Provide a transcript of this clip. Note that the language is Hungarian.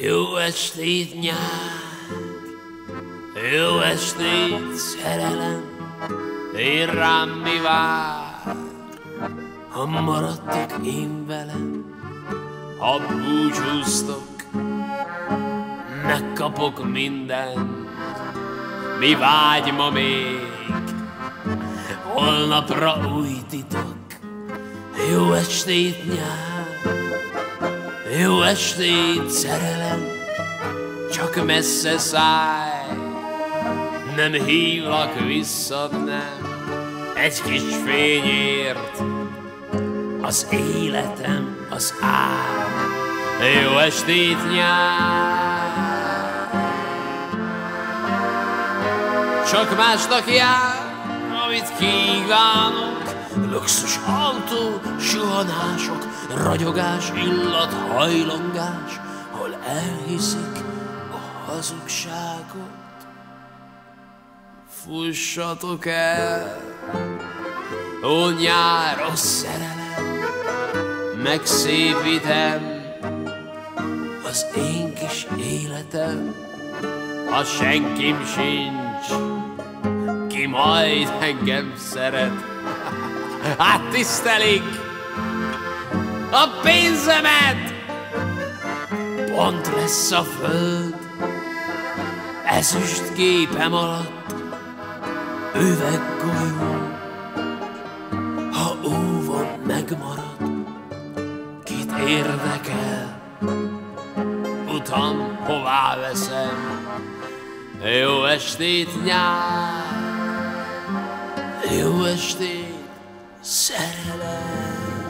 Jó estét nyár, jó estét szerelem, én rám mi vár, ha maradtok én velem, ha búcsúztok, megkapok minden, mi vágy ma még, holnapra új titok, jó estét nyár, jó estét, szerelem, csak messze szállj, nem hívlak vissza, nem, egy kis fényért, az életem az áll. Jó estét, nyár! Csak másnak jár, amit kívánok, luxus autó, suhanások, ragyogás, illat, hajlongás, hol elhiszik a hazugságot. Fussatok el, ó nyáros szerelem, megszépítem az én kis életem, ha senkim sincs, ki majd engem szeret. Hát a pénzemet, pont lesz a föld, ezüst képem alatt, üveggolyó, ha óvom megmarad, kit érdekel, utam hová veszem, jó estét nyár, jó estét szerelem.